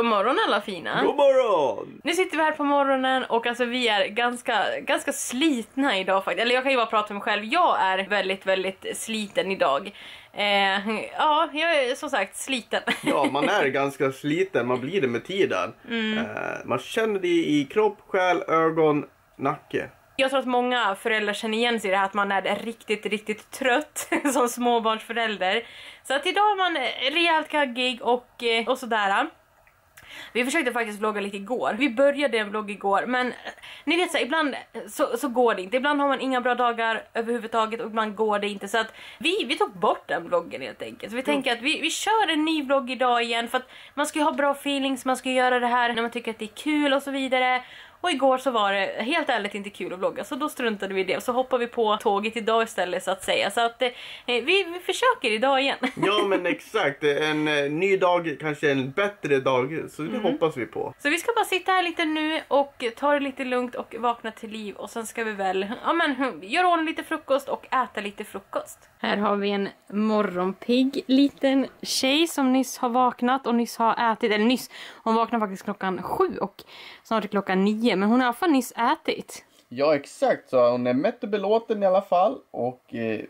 God morgon alla fina! God morgon! Nu sitter vi här på morgonen och alltså vi är ganska, ganska slitna idag faktiskt. Eller jag kan ju bara prata för mig själv. Jag är väldigt, väldigt sliten idag. Eh, ja, jag är som sagt sliten. Ja, man är ganska sliten, man blir det med tiden. Mm. Eh, man känner det i kropp, själ, ögon, nacke. Jag tror att många föräldrar känner igen sig i det här att man är riktigt, riktigt trött som småbarnsförälder. Så att idag är man rejält kaggig och, eh, och sådär. Vi försökte faktiskt vlogga lite igår. Vi började en vlogg igår men eh, ni vet så här, ibland så, så går det inte. Ibland har man inga bra dagar överhuvudtaget och ibland går det inte. Så att vi, vi tog bort den vloggen helt enkelt. Så vi tänker att vi, vi kör en ny vlogg idag igen för att man ska ju ha bra feelings, man ska göra det här när man tycker att det är kul och så vidare. Och igår så var det helt ärligt inte kul att vlogga så då struntade vi i det så hoppar vi på tåget idag istället så att säga. Så att eh, vi, vi försöker idag igen. Ja, men exakt. En eh, ny dag, kanske en bättre dag. Så det Mm. hoppas vi på. Så vi ska bara sitta här lite nu och ta det lite lugnt och vakna till liv och sen ska vi väl ja, men, hm, göra ordning lite frukost och äta lite frukost. Här har vi en morgonpigg liten tjej som nyss har vaknat och nyss har ätit, eller nyss, hon vaknade faktiskt klockan sju och snart är klockan nio men hon har i alla fall nyss ätit. Ja, exakt. Så hon är mätt och belåten i alla fall. Och eh,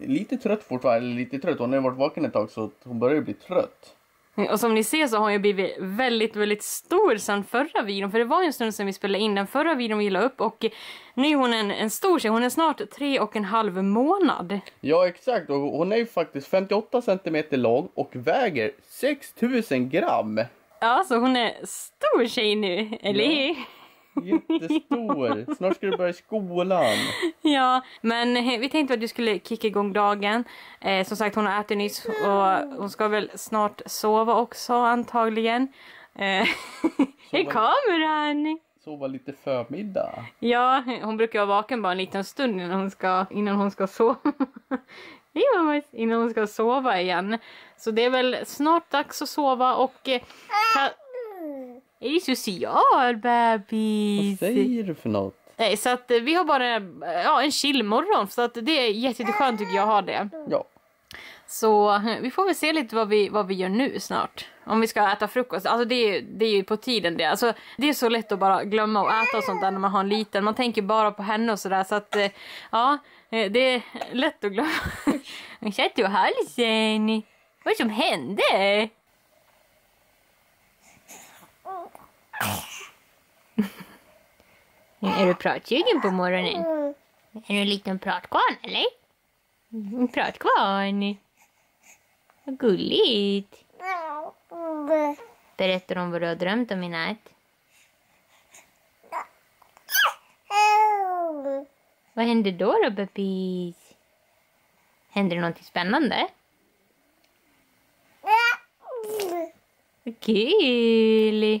lite trött fortfarande. Eller lite trött. Hon har ju varit vaken ett tag så hon börjar bli trött. Och som ni ser så har hon ju blivit väldigt, väldigt stor sen förra videon. För det var ju en stund sedan vi spelade in den förra videon vi la upp. Och nu är hon en, en stor tjej. Hon är snart tre och en halv månad. Ja, exakt. Och hon är ju faktiskt 58 centimeter lång och väger 6000 gram. Ja, så hon är stor tjej nu, eller Ja. Jättestor. Snart ska du börja skolan. Ja, men eh, vi tänkte att du skulle kicka igång dagen. Eh, som sagt, hon har ätit nyss och hon ska väl snart sova också antagligen. Eh, I kameran! Sova lite förmiddag. Ja, hon brukar vara vaken bara en liten stund innan hon ska, innan hon ska sova. Innan hon ska sova igen. Så det är väl snart dags att sova och... Eh, är du social bebis? Vad säger du för något? Nej, så att eh, vi har bara eh, ja, en chillmorgon så att det är jätte- jätteskönt tycker jag att ha det. Ja. Så eh, vi får väl se lite vad vi, vad vi gör nu snart. Om vi ska äta frukost. Alltså det är, ju- det är ju på tiden det. Alltså, det är så lätt att bara glömma att äta och sånt där när man har en liten. Man tänker bara på henne och sådär. Så att ja, det är lätt att glömma. Hon satt i halsen. Vad som hände? Är du pratsugen på morgonen? Är du en liten pratkvarn eller? En pratkvarn. Vad gulligt. Berättar om vad du har drömt om i natt. Vad händer då då bebis? Händer det någonting spännande? Vad kul!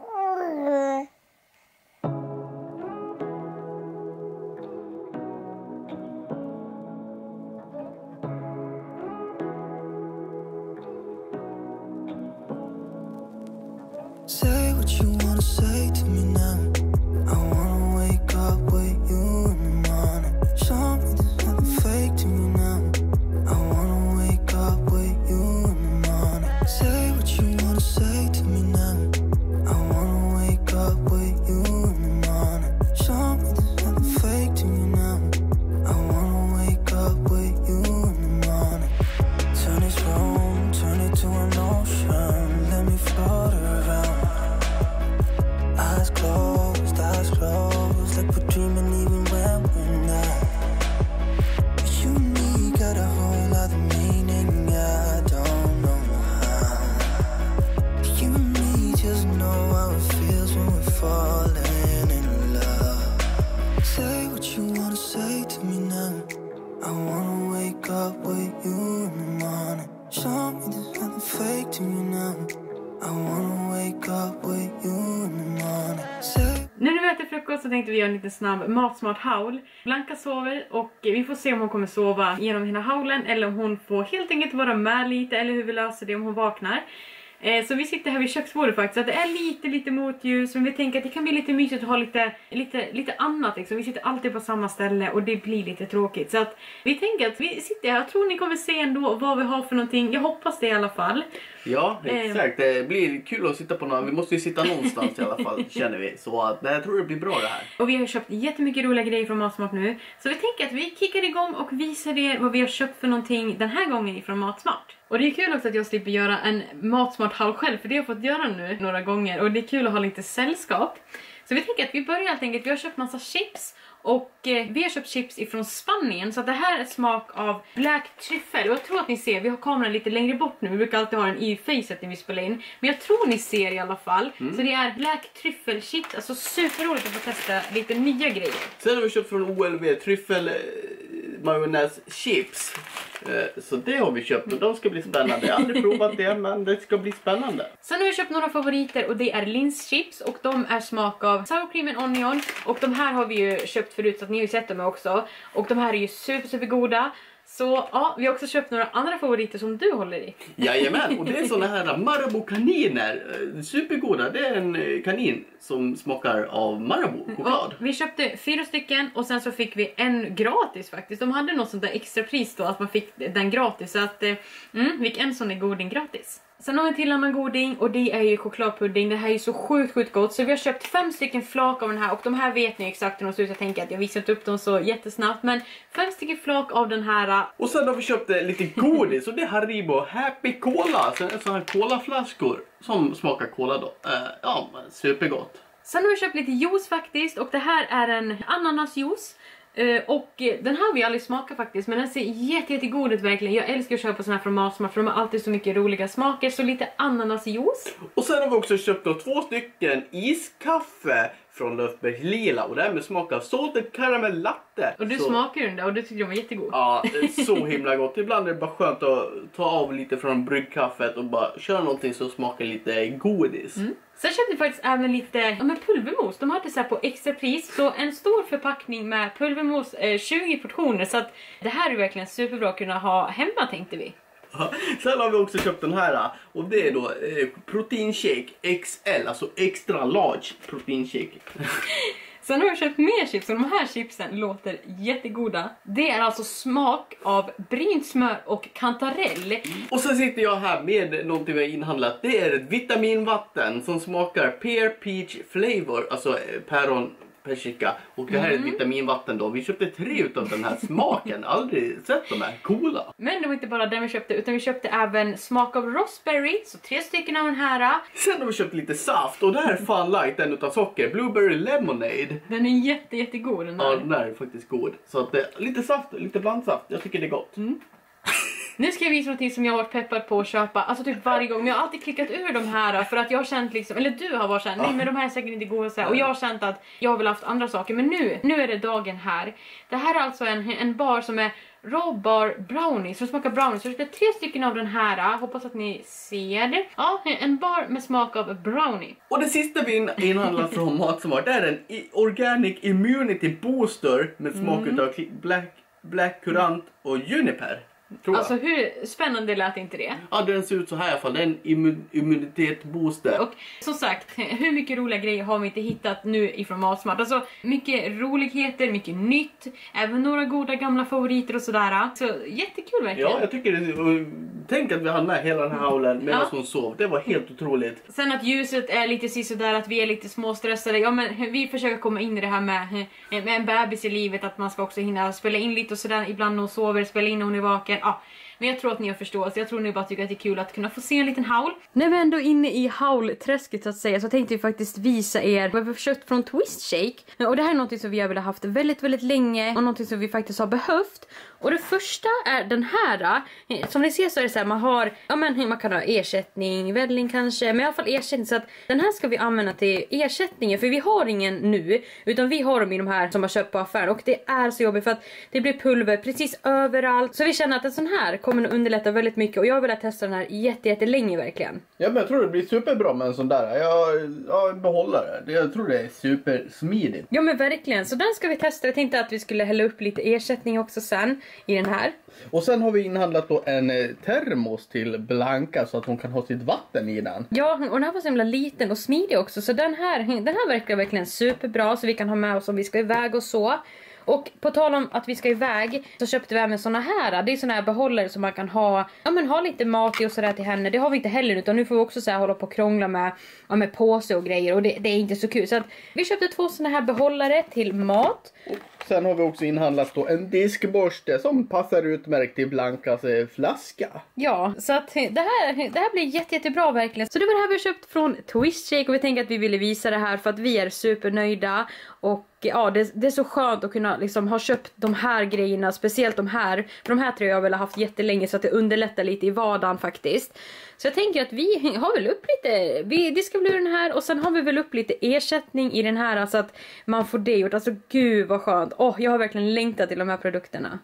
en snabb matsmart haul. Blanka sover och vi får se om hon kommer sova genom hela haulen eller om hon får helt enkelt vara med lite eller hur vi löser det om hon vaknar. Eh, så vi sitter här vid köksbordet faktiskt. Så det är lite, lite motljus. Men vi tänker att det kan bli lite mysigt att ha lite, lite, lite annat liksom. Vi sitter alltid på samma ställe och det blir lite tråkigt. Så att vi tänker att vi sitter här. Jag tror ni kommer se ändå vad vi har för någonting. Jag hoppas det i alla fall. Ja, Eh. exakt. Det blir kul att sitta på någon. Vi måste ju sitta någonstans i alla fall, känner vi. Så att, jag tror det blir bra det här. Och vi har köpt jättemycket roliga grejer från Matsmart nu. Så vi tänker att vi kickar igång och visar er vad vi har köpt för någonting den här gången ifrån Matsmart. Och det är kul också att jag slipper göra en Matsmart haul själv för det har jag fått göra nu några gånger och det är kul att ha lite sällskap. Så vi tänker att vi börjar helt enkelt, vi har köpt massa chips och eh, vi har köpt chips ifrån Spanien så det här är smak av black tryffel. Och jag tror att ni ser, vi har kameran lite längre bort nu, vi brukar alltid ha den i facet när vi spelar in. Men jag tror ni ser i alla fall. Så det är black tryffelchips, alltså superroligt att få testa lite nya grejer. Sen har vi köpt från OLV tryffel eh, majonnäschips. chips. Eh, så det har vi köpt och de ska bli spännande. Jag har aldrig provat det men det ska bli spännande. Sen har vi köpt några favoriter och det är linschips och de är smak av sour cream and onion och de här har vi ju köpt förut så att ni har ju sett dem också och de här är ju super super goda. Så ja, vi har också köpt några andra favoriter som du håller i. Jajamän, och det är såna här Marabou-kaniner. Eh, Supergoda. Det är en eh, kanin som smakar av Marabou-choklad. Vi köpte fyra stycken och sen så fick vi en gratis faktiskt. De hade något sånt där extrapris då att man fick den gratis så att eh, mm, vi fick en sån där goding gratis. Sen har vi en till annan goding och det är ju chokladpudding. Det här är ju så sjukt sjukt gott så vi har köpt fem stycken flak av den här och de här vet ni exakt hur de ser ut. Jag tänker att jag visar inte upp dem så jättesnabbt men fem stycken flak av den här Och sen har vi köpt eh, lite godis och det är Haribo Happy Cola. Sen såna här colaflaskor som smakar cola då. Eh, ja, supergott. Sen har vi köpt lite juice faktiskt och det här är en ananasjuice. Eh, och eh, den här har vi aldrig smakat faktiskt men den ser jätte, jättegod ut verkligen. Jag älskar att köpa såna här från Matsmart för de har alltid så mycket roliga smaker. Så lite ananasjuice. Och sen har vi också köpt då två stycken iskaffe från Löfbergs Lila och det här med smak av salted caramel latte. Och du Så- smakar den där och du tyckte den var jättegod. Ja, så himla gott. Ibland är det bara skönt att ta av lite från bryggkaffet och bara köra någonting som smakar lite godis. Sen köpte vi faktiskt även lite ja, men pulvermos. De hade så på extrapris. Så en stor förpackning med pulvermos, eh, 20 portioner. Så att det här är verkligen superbra att kunna ha hemma tänkte vi. Sen har vi också köpt den här och det är då eh, proteinshake XL, alltså extra large proteinshake. Sen har jag köpt mer chips och de här chipsen låter jättegoda. Det är alltså smak av brynt smör och kantarell. Och sen sitter jag här med någonting vi har inhandlat. Det är ett vitaminvatten som smakar pear peach flavor, alltså eh, päron persika. Och det här är ett vitaminvatten då. Vi köpte tre utav den här smaken. Aldrig sett de här. Coola. Men det var inte bara den vi köpte utan vi köpte även smak av raspberry, så tre stycken av den här. Sen har vi köpt lite saft och det här är Fun Light, en utav socker. Blueberry Lemonade. Den är jätte, jättegod den Ja, här. den där är faktiskt god. Så att, eh, lite saft, lite blandsaft. Jag tycker det är gott. Nu ska jag visa någonting som jag har varit peppad på att köpa, alltså typ varje gång. Men jag har alltid klickat ur de här för att jag har känt liksom, eller du har bara känt, nej men de här är säkert inte goda så här. Och jag har känt att jag har väl haft andra saker. Men nu, nu är det dagen här. Det här är alltså en, en bar som är raw bar brownie som smakar brownie. Så jag köpte tre stycken av den här, hoppas att ni ser. Ja, en bar med smak av brownie. Och det sista vi in- inhandlar från Matsmart det är en Organic Immunity Booster med smak Mm. kli- black, black kurant och juniper. Tror jag. Alltså hur spännande lät inte det? Ja, den ser ut så här i alla fall. Det är en immu- immunitetsbooster. Och som sagt, hur mycket roliga grejer har vi inte hittat nu ifrån Matsmart? Alltså mycket roligheter, mycket nytt, även några goda gamla favoriter och sådär. Så jättekul verkligen. Ja, jag tycker det. Tänk att vi hann med hela den här haulen medan Ja. hon sov. Det var helt otroligt. Sen att ljuset är lite sisådär, att vi är lite småstressade. Ja men vi försöker komma in i det här med, med en bebis i livet, att man ska också hinna spela in lite och sådär. Ibland när hon sover, spela in när hon är vaken. Ja. Men jag tror att ni har förståelse. Jag tror ni bara tycker att det är kul att kunna få se en liten haul. När vi ändå är inne i haulträsket så att säga så tänkte vi faktiskt visa er vad vi har försökt från Twist Shake. Och det här är något som vi har velat haft väldigt, väldigt länge och något som vi faktiskt har behövt. Och det första är den här. eh, Som ni ser så är det så här, man har, ja men man kan ha ersättning, välling kanske, men i alla fall ersättning. Så att den här ska vi använda till ersättningen för vi har ingen nu, utan vi har dem i de här som har köpt på affären och det är så jobbigt för att det blir pulver precis överallt. Så vi känner att en sån här kommer att underlätta väldigt mycket och jag har velat testa den här jätte, jättelänge verkligen. Ja, men jag tror det blir superbra med en sån där. Jag, jag behåller det. Jag tror det är supersmidigt. Ja men verkligen, så den ska vi testa. Jag tänkte att vi skulle hälla upp lite ersättning också sen. i den här. Och sen har vi inhandlat då en eh, termos till Blanka så att hon kan ha sitt vatten i den. Ja, och den här var så himla liten och smidig också så den här, den här verkar verkligen superbra så vi kan ha med oss om vi ska iväg och så. Och på tal om att vi ska iväg så köpte vi även såna här. Det är såna här behållare som man kan ha, ja men ha lite mat i och sådär till henne. Det har vi inte heller utan nu får vi också så här hålla på och krångla med, ja, med påse och grejer och det, det är inte så kul. Så att vi köpte två såna här behållare till mat. Sen har vi också inhandlat då en diskborste som passar utmärkt till Blankas eh, flaska. Ja, så att det här, det här blir jätte, jättebra verkligen. Så det var det här vi har köpt från Twist Shake och vi tänker att vi ville visa det här för att vi är supernöjda. Och ja, det, det är så skönt att kunna liksom ha köpt de här grejerna, speciellt de här. För de här tre har jag väl haft jättelänge så att det underlättar lite i vardagen faktiskt. Så jag tänker att vi har väl upp lite, vi diskar ur den här och sen har vi väl upp lite ersättning i den här så att man får det gjort. Alltså gud vad skönt. Åh, jag har verkligen längtat till de här produkterna.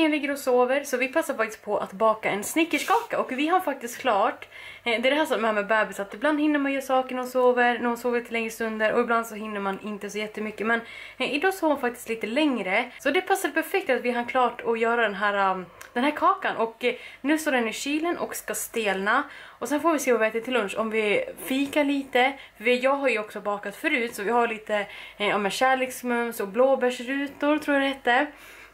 Tjejen ligger och sover så vi passar faktiskt på att baka en snickerskaka. Och vi har faktiskt klart eh, det är det här som är med bebis att ibland hinner man göra saker när hon sover, när hon sover till längre stunder och ibland så hinner man inte så jättemycket. Men eh, idag sov hon faktiskt lite längre så det passar perfekt att vi hann klart att göra den här um, den här kakan. Och eh, nu står den i kylen och ska stelna. Och sen får vi se vad vi äter till lunch. Om vi fikar lite för jag har ju också bakat förut så vi har lite eh, ja, kärleksmums och blåbärsrutor tror jag det heter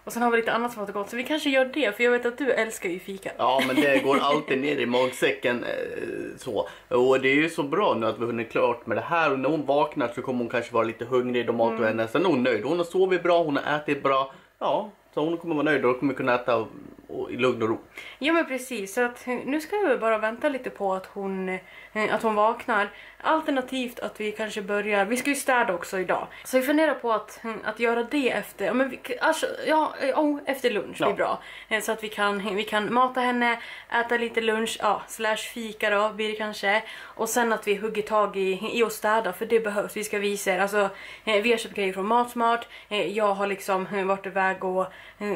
och sen har vi lite annat som har gott så vi kanske gör det för jag vet att du älskar ju fika. Ja, men det går alltid ner i magsäcken eh, så. Och det är ju så bra nu att vi hunnit klart med det här och när hon vaknar så kommer hon kanske vara lite hungrig, då matar vi henne. Sen är hon nöjd. Hon har sovit bra, hon har ätit bra. Ja, så hon kommer vara nöjd och kommer kunna äta och, och, i lugn och ro. Ja men precis, så att eh, nu ska vi bara vänta lite på att hon, eh, att hon vaknar. Alternativt att vi kanske börjar, vi ska ju städa också idag. Så vi funderar på att, mm, att göra det efter, ja, men vi, alltså, ja, oh, efter lunch Ja. blir bra. Eh, Så att vi kan, vi kan mata henne, äta lite lunch, ja, slash fika då blir det kanske. Och sen att vi hugger tag i, i att städa för det behövs, vi ska visa er. Alltså, eh, vi har köpt grejer från Matsmart, eh, jag har liksom varit iväg och,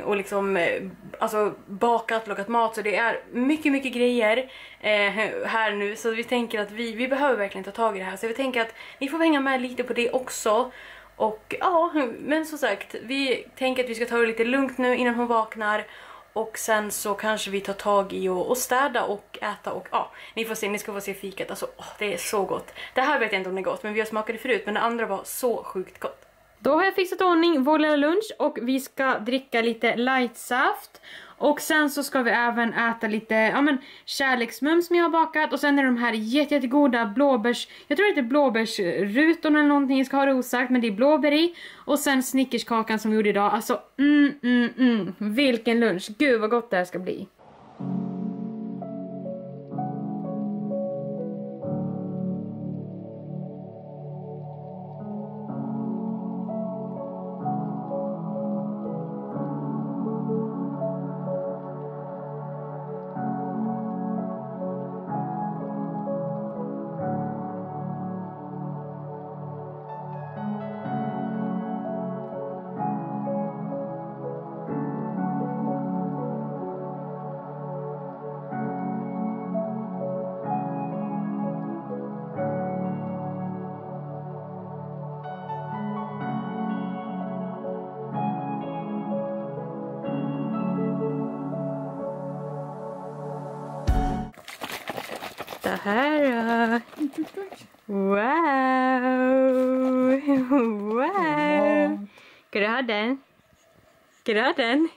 och liksom alltså, bakat, lagat mat så det är mycket, mycket grejer här nu så vi tänker att vi, vi behöver verkligen ta tag i det här så vi tänker att ni får hänga med lite på det också och ja, men som sagt, vi tänker att vi ska ta det lite lugnt nu innan hon vaknar och sen så kanske vi tar tag i och, och städa och äta och ja, ni får se, ni ska få se fikat. Alltså åh, det är så gott. Det här vet jag inte om det är gott, men vi har smakat det förut, men det andra var så sjukt gott. Då har jag fixat ordning vår lilla lunch och vi ska dricka lite lightsaft. Och sen så ska vi även äta lite ja, men, kärleksmums som jag har bakat och sen är det de här jätte, jättegoda blåbärs, jag tror det heter blåbärsrutorna eller någonting, jag ska ha det osagt men det är blåbär i. Och sen snickerskakan som vi gjorde idag, alltså mm, mm, mm, vilken lunch, gud vad gott det här ska bli. Då? Wow! Wow! Ska du ha den? Ska du ha den?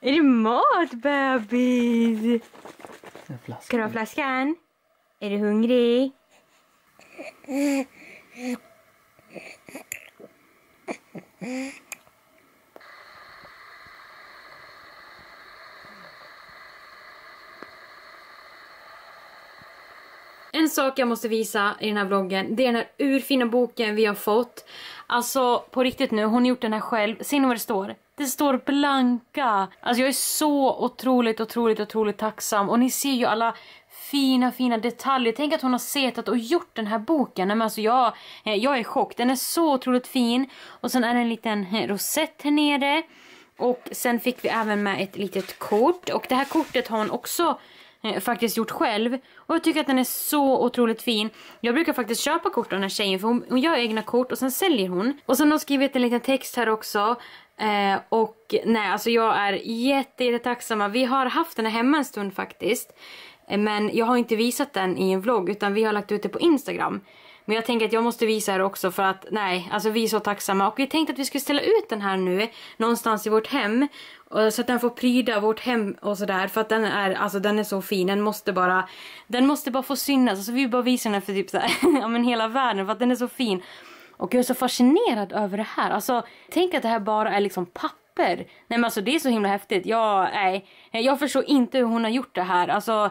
är det mat bebis? Ska du ha flaskan? Är du hungrig? En sak jag måste visa i den här vloggen, det är den här urfina boken vi har fått. Alltså på riktigt nu, hon har gjort den här själv. Ser ni vad det står? Det står blanka. Alltså jag är så otroligt, otroligt, otroligt tacksam. Och ni ser ju alla fina, fina detaljer. Tänk att hon har setat och gjort den här boken. Men alltså jag, eh, jag är i chock. Den är så otroligt fin. Och sen är det en liten eh, rosett här nere. Och sen fick vi även med ett litet kort. Och det här kortet har hon också eh, Eh, faktiskt gjort själv. Och jag tycker att den är så otroligt fin. Jag brukar faktiskt köpa kort av den här tjejen för hon, hon gör egna kort och sen säljer hon. Och sen har hon skrivit en liten text här också. Eh, och nej, alltså jag är jätte, jätte tacksamma. Vi har haft den här hemma en stund faktiskt. Eh, Men jag har inte visat den i en vlogg utan vi har lagt ut det på Instagram. Men jag tänker att jag måste visa er också för att nej, alltså vi är så tacksamma. Och vi tänkte att vi skulle ställa ut den här nu någonstans i vårt hem. Och Så att den får pryda vårt hem och sådär. För att den är, alltså den är så fin. Den måste bara, den måste bara få synas. Alltså vi vill bara visa den för typ så här, ja men hela världen för att den är så fin. Och jag är så fascinerad över det här. Alltså tänk att det här bara är liksom papper. Nej men alltså det är så himla häftigt. Jag, nej, jag förstår inte hur hon har gjort det här. Alltså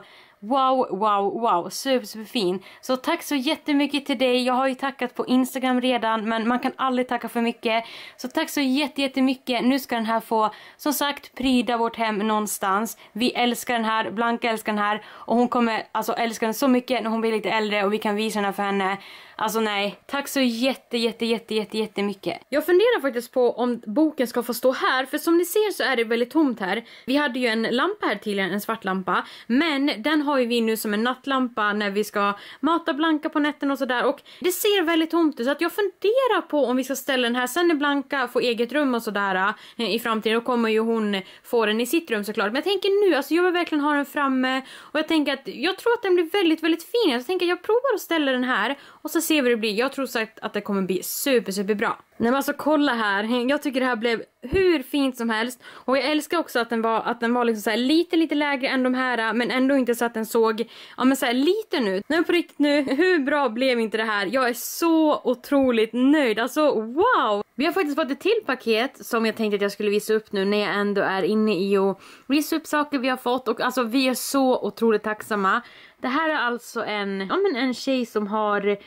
Wow, wow, wow, super, super fin. Så tack så jättemycket till dig. Jag har ju tackat på Instagram redan men man kan aldrig tacka för mycket. Så tack så jätte, jättemycket. Nu ska den här få som sagt pryda vårt hem någonstans. Vi älskar den här, Blanka älskar den här och hon kommer alltså älska den så mycket när hon blir lite äldre och vi kan visa den här för henne. Alltså nej, tack så jätte, jätte, jätte, jätte, jättemycket. Jag funderar faktiskt på om boken ska få stå här, för som ni ser så är det väldigt tomt här. Vi hade ju en lampa här tidigare, en svart lampa, men den har ju vi nu som en nattlampa när vi ska mata Blanka på nätterna och sådär och det ser väldigt tomt ut så att jag funderar på om vi ska ställa den här sen när Blanka får eget rum och sådär eh, i framtiden, då kommer ju hon få den i sitt rum såklart. Men jag tänker nu, alltså jag vill verkligen ha den framme och jag tänker att jag tror att den blir väldigt, väldigt fin. Jag tänker att jag provar att ställa den här och så ser vi hur det blir. Jag tror sagt att det kommer bli super, super bra. Nej men alltså kolla här. Jag tycker det här blev hur fint som helst. Och jag älskar också att den var, att den var liksom så här lite, lite lägre än de här. Men ändå inte så att den såg, ja men så här liten ut. Nej men på riktigt nu, hur bra blev inte det här? Jag är så otroligt nöjd. Alltså wow! Vi har faktiskt fått ett till paket som jag tänkte att jag skulle visa upp nu när jag ändå är inne i och visa upp saker vi har fått. Och alltså vi är så otroligt tacksamma. Det här är alltså en, ja men en tjej som har eh,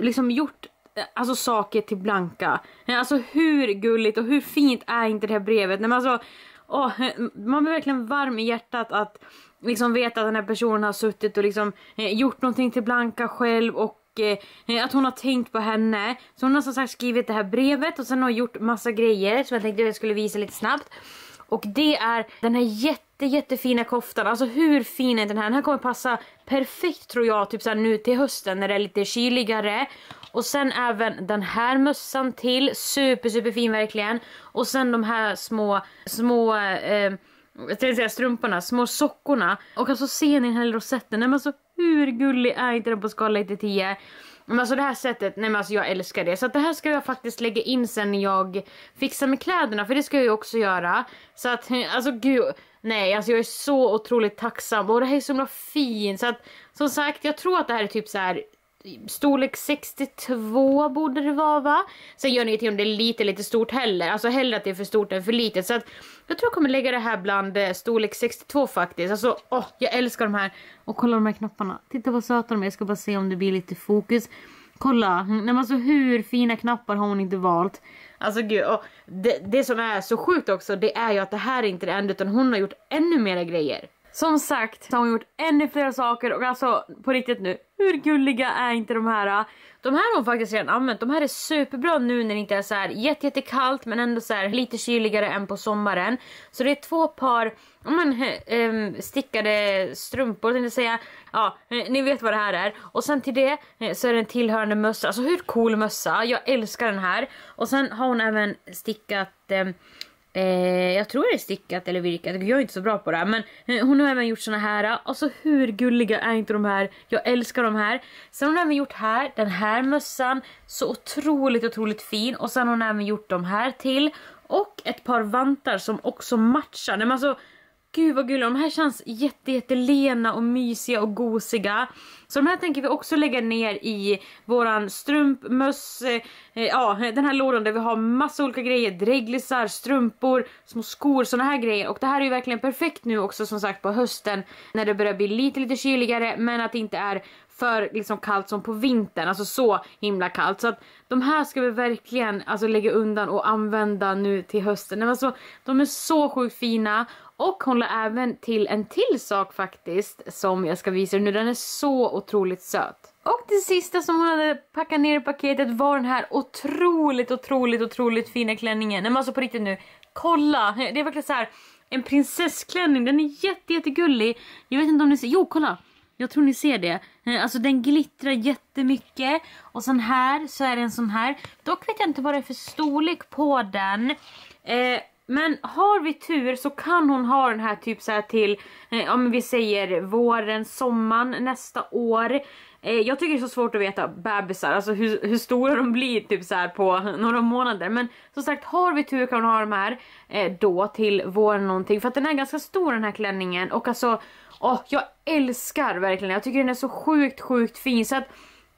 liksom gjort Alltså saker till Blanka. Alltså hur gulligt och hur fint är inte det här brevet? Nej, men alltså, åh, man blir verkligen varm i hjärtat att liksom veta att den här personen har suttit och liksom eh, gjort någonting till Blanka själv och eh, att hon har tänkt på henne. Så hon har som sagt skrivit det här brevet och sen har hon gjort massa grejer som jag tänkte jag skulle visa lite snabbt. Och det är den här jätte, jättefina koftan. Alltså hur fin är den här? Den här kommer passa perfekt tror jag, typ så här nu till hösten när det är lite kyligare. Och sen även den här mössan till. Super, super fin verkligen. Och sen de här små, små, eh, jag tänkte säga strumporna, små sockorna. Och alltså ser ni den här rosetten? Nej men alltså hur gullig är inte den på skala 1 till 10? Men alltså det här sättet, nej men alltså jag älskar det. Så att det här ska jag faktiskt lägga in sen när jag fixar med kläderna, för det ska jag ju också göra. Så att, alltså gud, nej alltså jag är så otroligt tacksam och det här är så himla fint. Så att, som sagt, jag tror att det här är typ så här Storlek 62 borde det vara va? Sen gör ni till om det är lite lite stort heller. Alltså hellre att det är för stort än för litet. Så att jag tror jag kommer lägga det här bland eh, storlek 62 faktiskt. Alltså åh, jag älskar de här. Och kolla de här knapparna. Titta vad söta de är. Jag ska bara se om det blir lite fokus. Kolla, nej men alltså hur fina knappar har hon inte valt? Alltså gud, och det, det som är så sjukt också det är ju att det här är inte det enda utan hon har gjort ännu mera grejer. Som sagt så har hon gjort ännu fler saker och alltså på riktigt nu, hur gulliga är inte de här? De här har hon faktiskt redan använt, de här är superbra nu när det inte är så här jätte, jättekallt men ändå så här lite kyligare än på sommaren. Så det är två par ja, men, ehm, stickade strumpor tänkte jag säga. Ja, eh, ni vet vad det här är. Och sen till det eh, så är det en tillhörande mössa. Alltså hur cool mössa? Jag älskar den här. Och sen har hon även stickat eh, Eh, jag tror det är stickat eller virkat, jag är inte så bra på det här. Men eh, hon har även gjort såna här. Eh, alltså hur gulliga är inte de här? Jag älskar de här. Sen har hon även gjort här, den här mössan. Så otroligt, otroligt fin. Och sen har hon även gjort de här till. Och ett par vantar som också matchar. Nej, men alltså, Gud vad gulliga, de här känns jätte, jätte lena och mysiga och gosiga. Så de här tänker vi också lägga ner i våran strumpmöss, eh, eh, ja den här lådan där vi har massa olika grejer, dreglisar, strumpor, små skor, såna här grejer. Och det här är ju verkligen perfekt nu också som sagt på hösten när det börjar bli lite lite kyligare men att det inte är för liksom kallt som på vintern, alltså så himla kallt. Så att de här ska vi verkligen alltså, lägga undan och använda nu till hösten. Men alltså, de är så sjukt fina och hon la även till en till sak faktiskt som jag ska visa er nu. Den är så otroligt söt. Och det sista som hon hade packat ner i paketet var den här otroligt, otroligt, otroligt fina klänningen. Nej men alltså på riktigt nu, kolla! Det är verkligen så här en prinsessklänning. Den är jätte, jättegullig. Jag vet inte om ni ser, jo kolla! Jag tror ni ser det. Eh, alltså den glittrar jättemycket. Och sen här så är det en sån här. Dock vet jag inte vad det är för storlek på den. Eh, men har vi tur så kan hon ha den här typ så här till, eh, om vi säger våren, sommaren nästa år. Eh, jag tycker det är så svårt att veta bebisar, alltså hur, hur stora de blir typ så här på några månader. Men som sagt, har vi tur kan hon ha de här eh, då till våren någonting. För att den är ganska stor den här klänningen och alltså, åh, jag älskar verkligen, jag tycker den är så sjukt, sjukt fin. Så att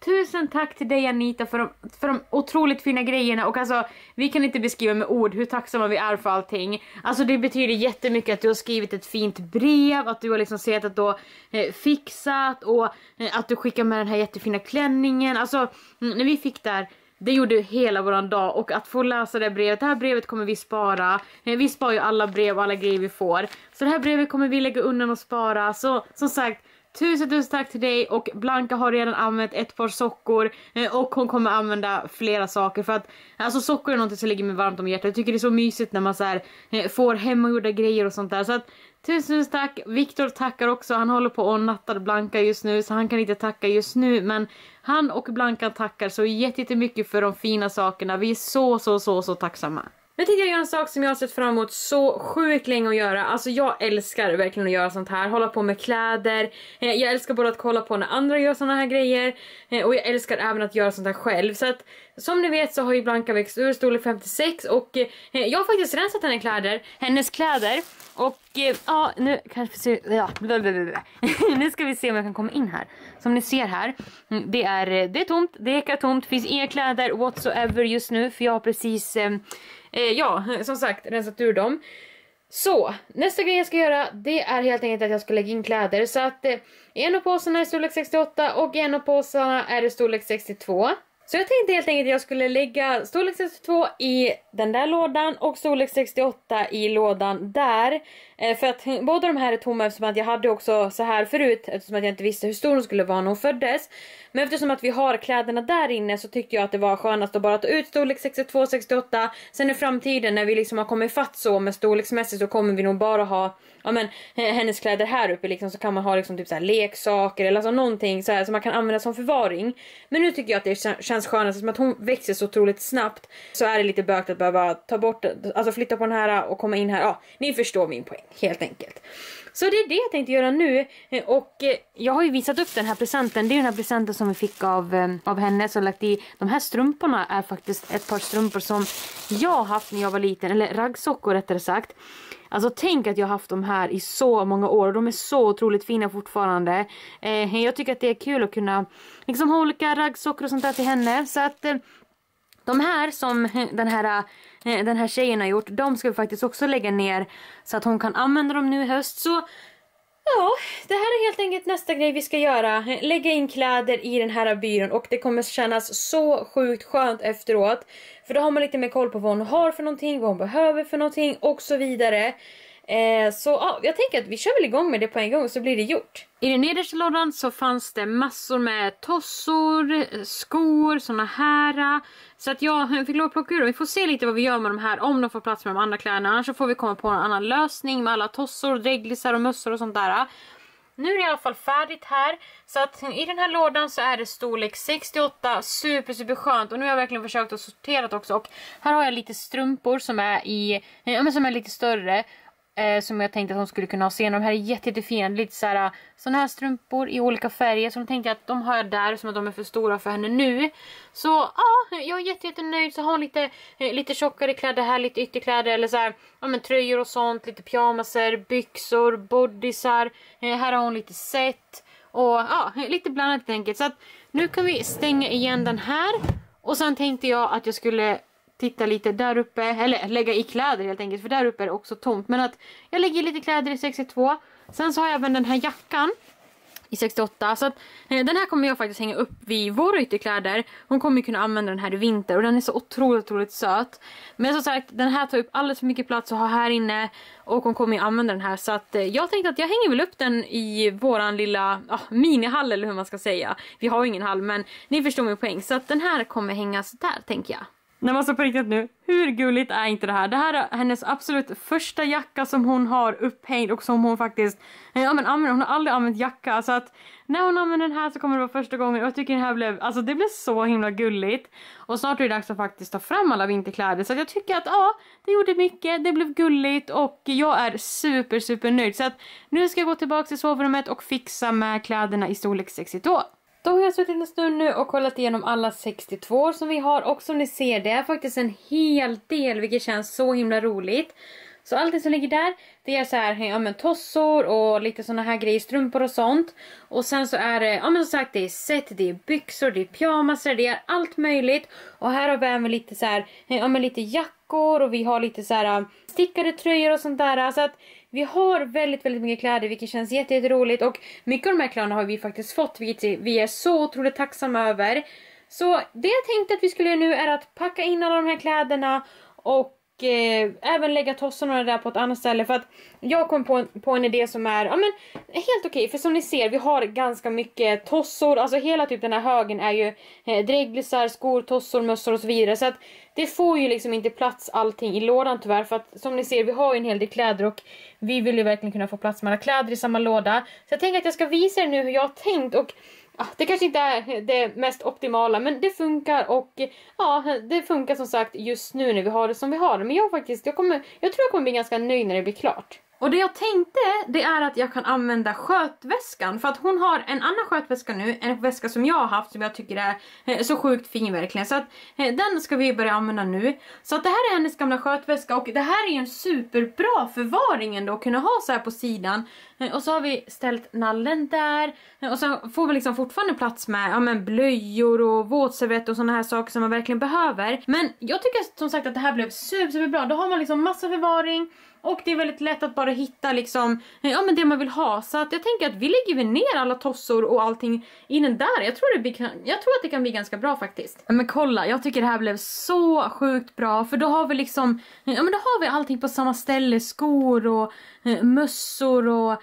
tusen tack till dig Anita för de, för de otroligt fina grejerna och alltså vi kan inte beskriva med ord hur tacksamma vi är för allting. Alltså det betyder jättemycket att du har skrivit ett fint brev, att du har liksom sett att du har eh, fixat och eh, att du skickar med den här jättefina klänningen. Alltså mm, när vi fick där det gjorde hela våran dag och att få läsa det brevet, det här brevet kommer vi spara. Eh, vi sparar ju alla brev och alla grejer vi får. Så det här brevet kommer vi lägga undan och spara. Så som sagt, tusen tusen tack till dig och Blanka har redan använt ett par sockor eh, och hon kommer använda flera saker för att alltså sockor är något som ligger mig varmt om hjärtat. Jag tycker det är så mysigt när man så här, eh, får hemmagjorda grejer och sånt där. Så att Tusen tusen tack! Viktor tackar också, han håller på och nattar Blanka just nu så han kan inte tacka just nu men han och Blanka tackar så jättemycket för de fina sakerna. Vi är så, så, så, så tacksamma. Nu tänkte jag göra en sak som jag har sett fram emot så sjukt länge att göra. Alltså jag älskar verkligen att göra sånt här. Hålla på med kläder. Eh, jag älskar både att kolla på när andra gör såna här grejer. Eh, och jag älskar även att göra sånt här själv. Så att som ni vet så har ju Blanka växt ur storlek 56 och eh, jag har faktiskt rensat hennes kläder. Hennes kläder. Och ja, nu kanske vi ja, blablabla. nu ska vi se om jag kan komma in här. Som ni ser här, mm, det är, det är tomt, det ekar tomt, finns inga kläder whatsoever just nu för jag har precis, eh, ja som sagt rensat ur dem. Så, nästa grej jag ska göra det är helt enkelt att jag ska lägga in kläder så att eh, en av påsarna är storlek 68 och en av påsarna är det storlek 62. Så jag tänkte helt enkelt att jag skulle lägga storlek 62 i den där lådan och storlek 68 i lådan där. Eh, för att båda de här är tomma eftersom att jag hade också så här förut eftersom att jag inte visste hur stor hon skulle vara när hon föddes. Men eftersom att vi har kläderna där inne så tyckte jag att det var skönast att bara ta ut storlek 62 68. Sen i framtiden när vi liksom har kommit fatt så med storleksmässigt så kommer vi nog bara ha ja men eh, hennes kläder här uppe liksom så kan man ha liksom typ så här leksaker eller alltså någonting så här som man kan använda som förvaring. Men nu tycker jag att det känns skönast Eftersom att hon växer så otroligt snabbt så är det lite bögt att behöva ta bort, alltså flytta på den här och komma in här. Ja, ni förstår min poäng helt enkelt. Så det är det jag tänkte göra nu eh, och eh, jag har ju visat upp den här presenten. Det är den här presenten som vi fick av, eh, av henne som lagt i. De här strumporna är faktiskt ett par strumpor som jag har haft när jag var liten, eller raggsockor rättare sagt. Alltså tänk att jag har haft de här i så många år och de är så otroligt fina fortfarande. Eh, jag tycker att det är kul att kunna liksom ha olika raggsockor och sånt där till henne. Så att eh, de här som den här, eh, den här tjejen har gjort, de ska vi faktiskt också lägga ner så att hon kan använda dem nu i höst. Så Ja, det här är helt enkelt nästa grej vi ska göra. Lägga in kläder i den här byrån och det kommer kännas så sjukt skönt efteråt. För då har man lite mer koll på vad hon har för någonting, vad hon behöver för någonting och så vidare. Eh, så ja, jag tänker att vi kör väl igång med det på en gång så blir det gjort. I den nedersta lådan så fanns det massor med tossor, skor, såna här. Så att jag fick lov att plocka ur dem. Vi får se lite vad vi gör med de här om de får plats med de andra kläderna. Annars så får vi komma på en annan lösning med alla tossor, dreglisar och mössor och sånt där. Nu är det i alla fall färdigt här. Så att i den här lådan så är det storlek 68. Super super skönt. Och nu har jag verkligen försökt att sortera det också. Och här har jag lite strumpor som är i, som är lite större. Eh, som jag tänkte att hon skulle kunna ha sen. De här är jätte, jättefina. Lite så här, eh, såna här strumpor i olika färger. Så de tänkte jag att de har jag där som att de är för stora för henne nu. Så ja, jag är jätte, jättenöjd. Så har hon lite, eh, lite tjockare kläder här, lite ytterkläder eller så här, ja men tröjor och sånt. Lite pyjamaser, byxor, bodysar. Eh, här har hon lite set. Och ja, lite blandat helt enkelt. Så att nu kan vi stänga igen den här. Och sen tänkte jag att jag skulle titta lite där uppe, eller lägga i kläder helt enkelt för där uppe är det också tomt. Men att jag lägger lite kläder i 62. Sen så har jag även den här jackan i 68. Så att, eh, den här kommer jag faktiskt hänga upp vid våra ytterkläder. Hon kommer kunna använda den här i vinter och den är så otroligt, otroligt söt. Men som sagt, den här tar upp alldeles för mycket plats att ha här inne och hon kommer ju använda den här. Så att eh, jag tänkte att jag hänger väl upp den i våran lilla ah, minihall eller hur man ska säga. Vi har ju ingen hall men ni förstår min poäng. Så att den här kommer hängas där tänker jag. Nej men alltså på riktigt nu, hur gulligt är inte det här? Det här är hennes absolut första jacka som hon har upphängd och som hon faktiskt ja, men använder. Hon har aldrig använt jacka så att när hon använder den här så kommer det vara första gången och jag tycker den här blev, alltså det blev så himla gulligt. Och snart är det dags att faktiskt ta fram alla vinterkläder så att jag tycker att ja, det gjorde mycket, det blev gulligt och jag är super super nöjd. Så att nu ska jag gå tillbaka till sovrummet och fixa med kläderna i storlek 62. Då har jag suttit en stund nu och kollat igenom alla 62 som vi har och som ni ser det är faktiskt en hel del vilket känns så himla roligt. Så allting som ligger där, det är så här, ja men tossor och lite såna här grejer, strumpor och sånt. Och sen så är det, ja men som sagt det är set, det är byxor, det är pyjamasar, det är allt möjligt. Och här har vi även lite så här, ja men lite jackor och vi har lite så här äh, stickade tröjor och sånt där. Så att vi har väldigt, väldigt mycket kläder vilket känns jätte, jätteroligt och mycket av de här kläderna har vi faktiskt fått vilket vi är så otroligt tacksamma över. Så det jag tänkte att vi skulle göra nu är att packa in alla de här kläderna och eh, även lägga tossarna där på ett annat ställe. För att jag kom på, på en idé som är ja, men, helt okej. För som ni ser vi har ganska mycket tossor, alltså hela typ den här högen är ju eh, dreglisar, skor, tossor, mössor och så vidare. Så att det får ju liksom inte plats allting i lådan tyvärr. För att som ni ser vi har ju en hel del kläder och vi vill ju verkligen kunna få plats med alla kläder i samma låda. Så jag tänker att jag ska visa er nu hur jag har tänkt. Och Ja, det kanske inte är det mest optimala men det funkar och ja, det funkar som sagt just nu när vi har det som vi har det. Men jag faktiskt, jag, kommer, jag tror jag kommer bli ganska nöjd när det blir klart. Och det jag tänkte det är att jag kan använda skötväskan för att hon har en annan skötväska nu, en väska som jag har haft som jag tycker är eh, så sjukt fin verkligen. Så att eh, den ska vi börja använda nu. Så att det här är hennes gamla skötväska och det här är ju en superbra förvaring ändå att kunna ha så här på sidan. Eh, och så har vi ställt nallen där eh, och så får vi liksom fortfarande plats med ja, men blöjor och våtservett och såna här saker som man verkligen behöver. Men jag tycker som sagt att det här blev super, superbra. Då har man liksom massa förvaring och det är väldigt lätt att bara hitta liksom, eh, ja, men det man vill ha. Så att jag tänker att vi lägger väl ner alla tossor och allting i den där. Jag tror, det blir, jag tror att det kan bli ganska bra faktiskt. Men kolla, jag tycker det här blev så sjukt bra. För då har vi liksom, ja men då har vi allting på samma ställe. Skor och eh, mössor och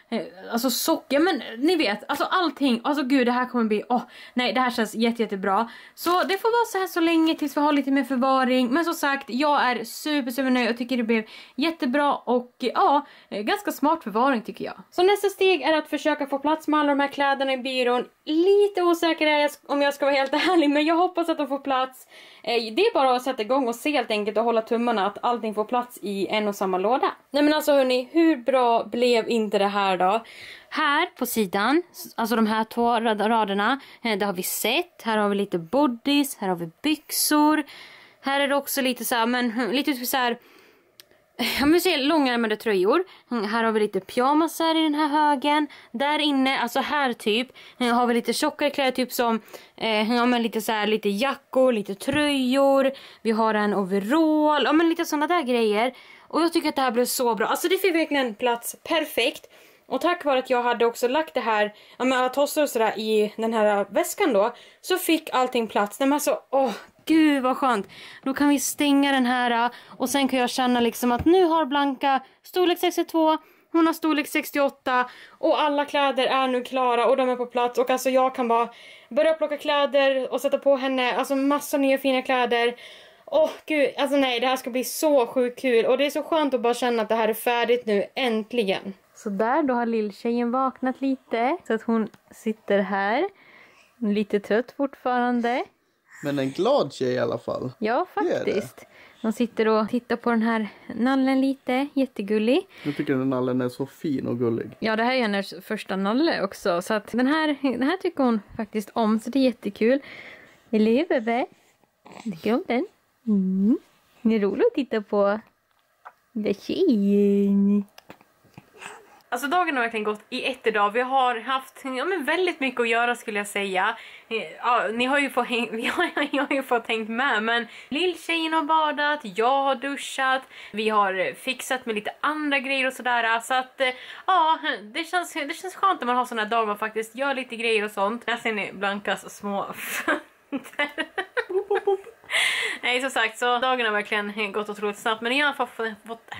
Eh, alltså socker. Men ni vet, alltså allting. Alltså gud det här kommer bli, åh nej det här känns jätte, jättebra. Så det får vara så här så länge tills vi har lite mer förvaring. Men som sagt, jag är super, super nöjd och tycker det blev jättebra och eh, ja, eh, ganska smart förvaring tycker jag. Så nästa steg är att försöka få plats med alla de här kläderna i byrån. Lite osäker är jag om jag ska vara helt ärlig men jag hoppas att de får plats. Det är bara att sätta igång och se helt enkelt och hålla tummarna att allting får plats i en och samma låda. Nej men alltså hörni, hur bra blev inte det här då? Här på sidan, alltså de här två raderna, eh, Det där har vi sett, här har vi lite bodys, här har vi byxor. Här är det också lite så här, men hm, lite så här om vi ser långärmade tröjor. Mm, här har vi lite pyjamasar i den här högen. Där inne, alltså här typ, eh, har vi lite tjockare kläder typ som eh, ja, men lite så här, lite jackor, lite tröjor. Vi har en overall, ja men lite sådana där grejer. Och jag tycker att det här blev så bra. Alltså det fick verkligen plats perfekt. Och tack vare att jag hade också lagt det här, ja men alla tossor och sådär i den här väskan då, så fick allting plats. Nej men alltså, åh gud vad skönt. Då kan vi stänga den här äh, och sen kan jag känna liksom att nu har Blanka storlek 62, hon har storlek 68 och alla kläder är nu klara och de är på plats och alltså jag kan bara börja plocka kläder och sätta på henne, alltså massa nya fina kläder. Åh gud, alltså nej det här ska bli så sjukt kul och det är så skönt att bara känna att det här är färdigt nu, äntligen. Så där, då har lilltjejen vaknat lite så att hon sitter här. Lite trött fortfarande. Men en glad tjej i alla fall. Ja, faktiskt. De sitter och tittar på den här nallen lite, jättegullig. Jag tycker den nallen är så fin och gullig. Ja, det här är hennes första nalle också, så att den här, den här tycker hon faktiskt om, så det är jättekul. Eller hur, bebbe? Tycker du om den? Mm. Det är roligt att titta på. Den tjejen. Alltså dagen har verkligen gått i ett idag. Vi har haft ja, men väldigt mycket att göra skulle jag säga. Eh, ja, ni har ju fått häng, vi har, jag har ju fått hängt med men lilltjejen har badat, jag har duschat, vi har eh, fixat med lite andra grejer och sådär. Så att eh, ja, det känns, det känns skönt när man har såna här dagar man faktiskt gör lite grejer och sånt. Här ser ni Blankas små fötter. Nej som sagt så dagen har verkligen gått otroligt snabbt men ni har, i alla fall fått, fått,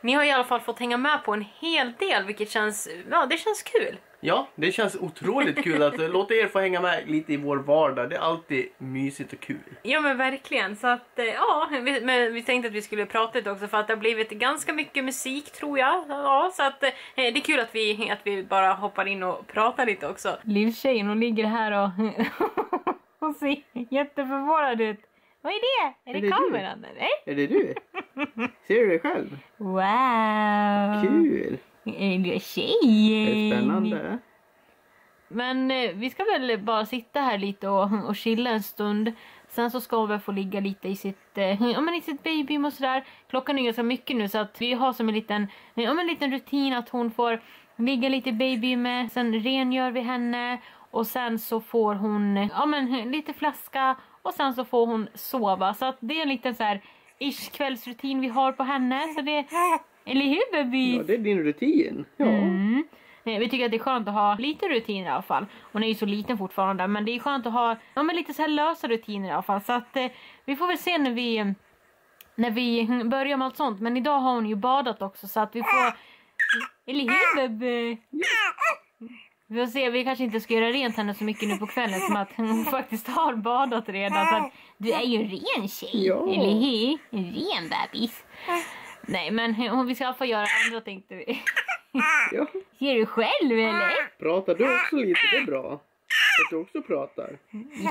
ni har i alla fall fått hänga med på en hel del vilket känns, ja det känns kul. Ja, det känns otroligt kul att eh, låta er få hänga med lite i vår vardag. Det är alltid mysigt och kul. Ja men verkligen så att eh, ja, vi, men vi tänkte att vi skulle prata lite också för att det har blivit ganska mycket musik tror jag. Ja, så att eh, det är kul att vi, att vi bara hoppar in och pratar lite också. Lilltjejen hon ligger här och hon ser jätteförvånad ut. Vad är det? Är Är det, det du? kameran eller? Är det du? Ser du dig själv? Wow! Kul! Är du Det tjejen? är spännande. Men eh, vi ska väl bara sitta här lite och, och chilla en stund. Sen så ska hon väl få ligga lite i sitt, eh, ja, men i sitt babyrum och sådär. Klockan är ganska mycket nu så att vi har som en liten, ja, men en liten rutin att hon får ligga lite i babyrummet. Sen rengör vi henne och sen så får hon ja, men, lite flaska och sen så får hon sova. Så att det är en liten så här ish kvällsrutin vi har på henne. Så det, eller hur baby? Ja, det är din rutin. Ja. Mm. Eh, Vi tycker att det är skönt att ha lite rutiner i alla fall. Hon är ju så liten fortfarande men det är skönt att ha ja, men lite så här lösa rutiner i alla fall. Så att eh, vi får väl se när vi, när vi börjar med allt sånt. Men idag har hon ju badat också så att vi får... Eller hur baby? Vi får se, vi kanske inte ska göra rent henne så mycket nu på kvällen som att hon faktiskt har badat redan. Så att du är ju en ren tjej, Ja. eller hur? En ren bebis. Nej men vi ska i alla fall göra andra tänkte vi. ja. Ser du själv eller? Pratar du också lite? Det är bra. Att du också pratar.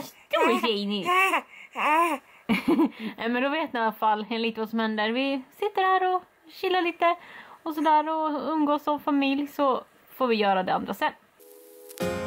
Stor tjej nu. Nej men då vet ni i alla fall lite vad som händer. Vi sitter här och chillar lite och sådär och umgås som familj så får vi göra det andra sen. you